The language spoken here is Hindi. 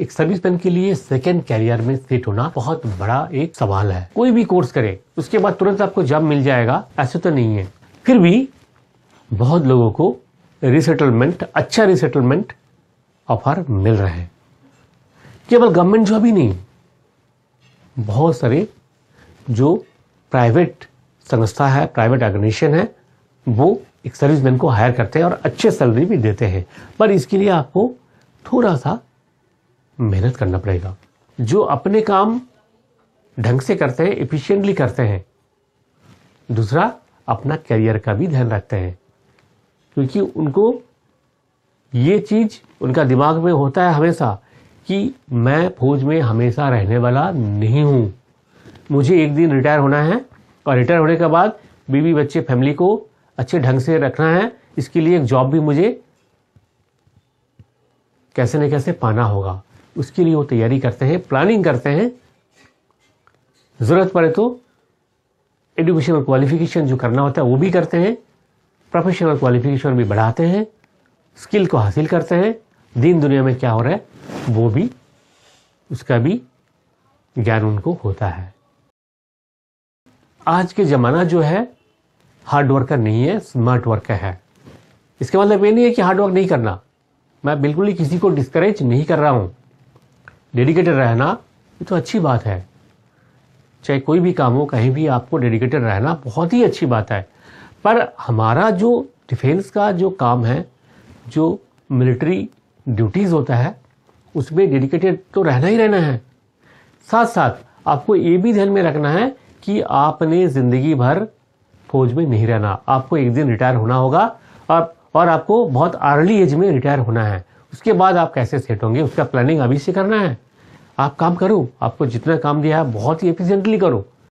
एक सर्विस मैन के लिए सेकेंड कैरियर में सेट होना बहुत बड़ा एक सवाल है। कोई भी कोर्स करे, उसके बाद तुरंत आपको जॉब मिल जाएगा, ऐसे तो नहीं है। फिर भी बहुत लोगों को रिसेटलमेंट अच्छा रिसेटलमेंट ऑफ़र मिल रहे हैं। केवल गवर्नमेंट जॉब ही नहीं, बहुत सारे जो प्राइवेट संस्था है प्राइवेट ऑर्गेनाइजेशन है, वो एक सर्विसमैन को हायर करते हैं और अच्छे सैलरी भी देते हैं। पर इसके लिए आपको थोड़ा सा मेहनत करना पड़ेगा। जो अपने काम ढंग से करते हैं एफिशिएंटली करते हैं, दूसरा अपना करियर का भी ध्यान रखते हैं। क्योंकि उनको ये चीज़ उनका दिमाग में होता है हमेशा कि मैं फौज में हमेशा रहने वाला नहीं हूँ। मुझे एक दिन रिटायर होना है और रिटायर होने के बाद बीवी बच्चे फैमिली को अच्छे ढंग से रखना है। इसके लिए एक जॉब भी मुझे कैसे न कैसे पाना होगा। उसके लिए वो तैयारी करते हैं प्लानिंग करते हैं। ज़रूरत पड़े तो एजुकेशनल क्वालिफिकेशन जो करना होता है, वो भी करते हैं। प्रोफेशनल क्वालिफिकेशन भी बढ़ाते हैं। स्किल को हासिल करते हैं। दिन दुनिया में क्या हो रहा है, वो भी, उसका भी ज्ञान उनको होता है। आज के ज़माना जो है हार्ड वर्कर नहीं है स्मार्ट वर्कर है। इसका मतलब ये नहीं है कि हार्ड वर्क नहीं करना। मैं बिल्कुल ही किसी को डिस्करेज नहीं कर रहा हूँ। डेडिकेटेड रहना, ये तो अच्छी बात है। चाहे कोई भी काम हो, कहीं भी आपको डेडिकेटेड रहना बहुत ही अच्छी बात है। पर हमारा जो डिफेंस का जो काम है, जो मिलिट्री ड्यूटीज़ होता है, उसमें डेडिकेटेड तो रहना ही रहना है। साथ साथ आपको ये भी ध्यान में रखना है कि आपने ज़िंदगी भर फौज में नहीं रहना। आपको एक दिन रिटायर होना होगा और और आपको बहुत अर्ली एज में रिटायर होना है। उसके बाद आप कैसे सेट होंगे? उसका प्लानिंग अभी से करना है। आप काम करो। आपको जितना काम दिया है, बहुत ही एफिशिएंटली करो।